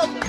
Awesome.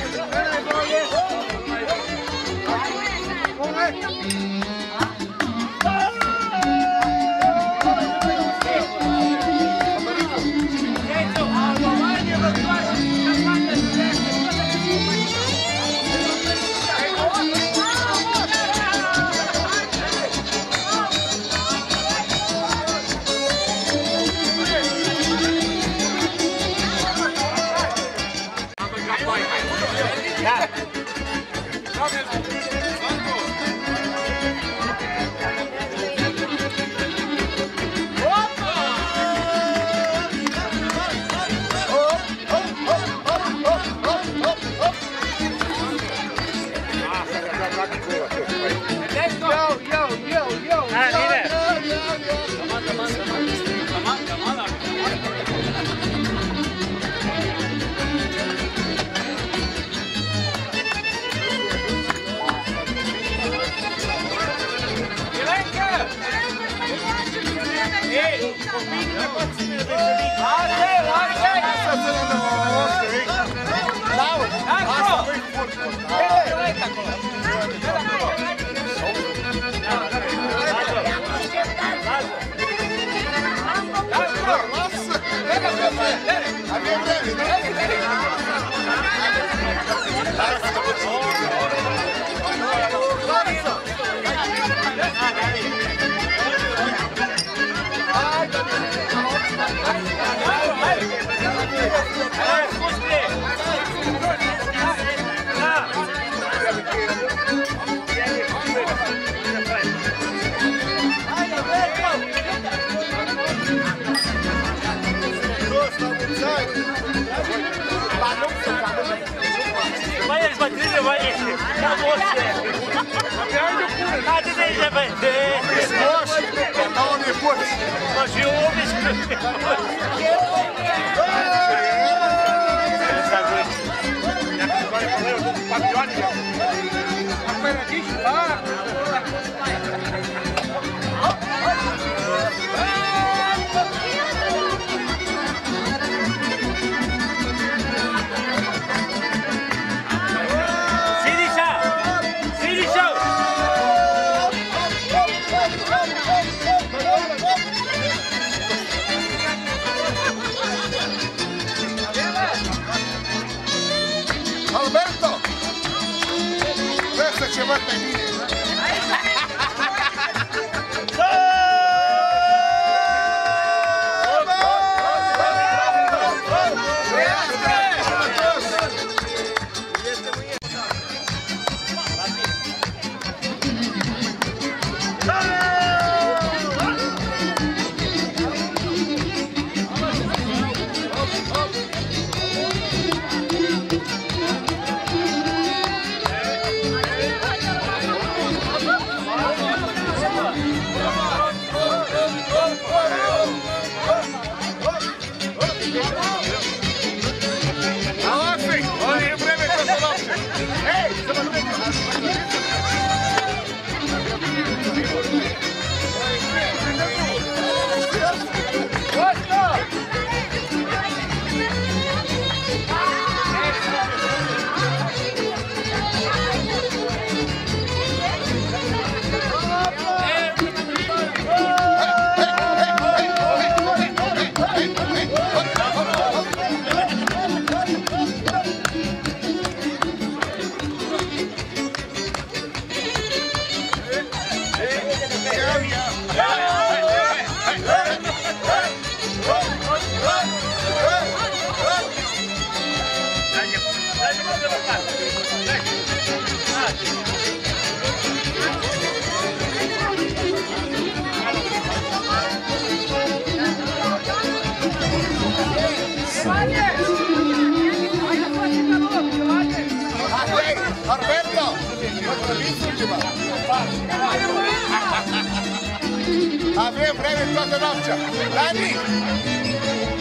Angelaccia. Lani!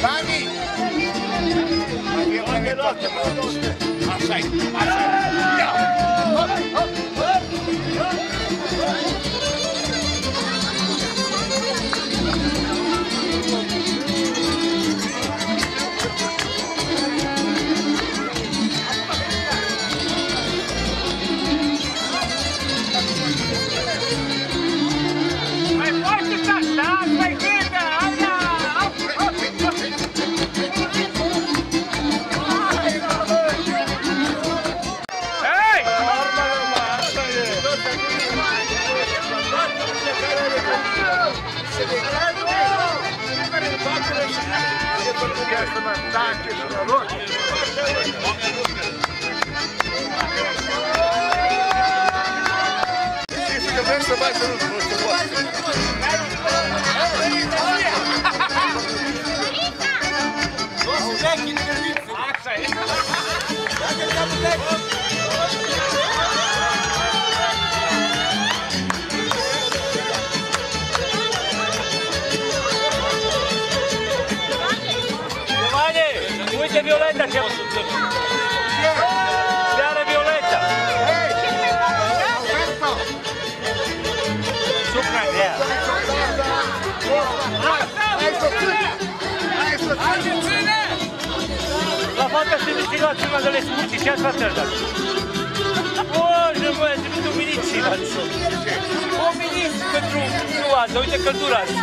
Lani! Angelaccia, ma non sei. Ma sei. Yeah. Violeta, que é o fata se investigați una de le scuții și așa te-aș dat. un moje, se vede un Umiliți pentru nu azi, uite căldura asta.